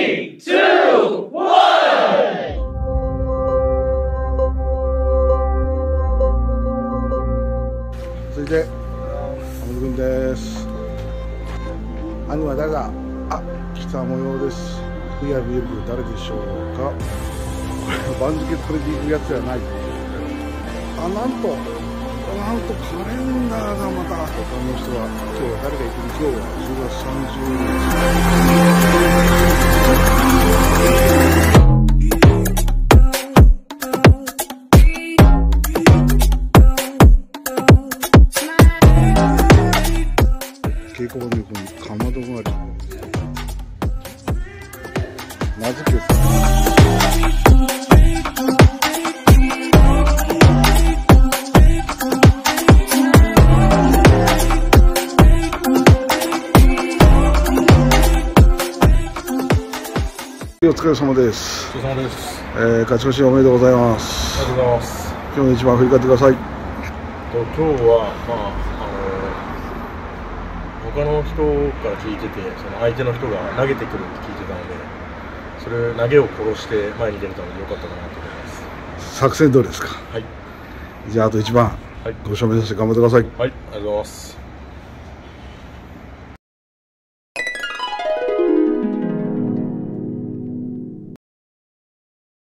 Three, two, one! 続いて浜君です。兄は誰だあ来た模様です。冬は見える誰でしょうか？これ番付取りに行くやつじゃない。あなんと。なんとカレンダーがまた。他の人は今日は誰が行くの？今日は10月30日。稽古場の横にかまどがある名付けですお疲れ様です、お疲れ様です。えー、勝ち越しおめでとうございます。ありがとうございます。今日の一番振り返ってください。と今日はまあ他の人から聞いてて、その相手の人が投げてくるって聞いてたので、それ投げを殺して前に出れたので良かったかなと思います。作戦どうですか？はい。じゃああと一番。はい。ご賞目指して頑張ってください。はい。ありがとうございます。